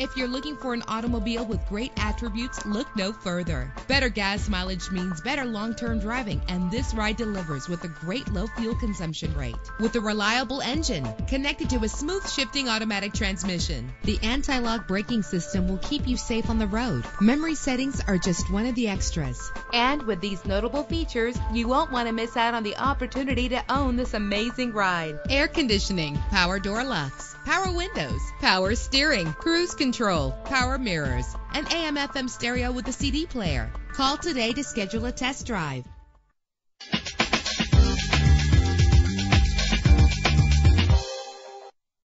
If you're looking for an automobile with great attributes, look no further. Better gas mileage means better long-term driving, and this ride delivers with a great low fuel consumption rate. With a reliable engine connected to a smooth shifting automatic transmission, the anti-lock braking system will keep you safe on the road. Memory settings are just one of the extras. And with these notable features, you won't want to miss out on the opportunity to own this amazing ride. Air conditioning, power door locks, power windows, power steering, cruise control, power mirrors, an AM FM stereo with a CD player. Call today to schedule a test drive.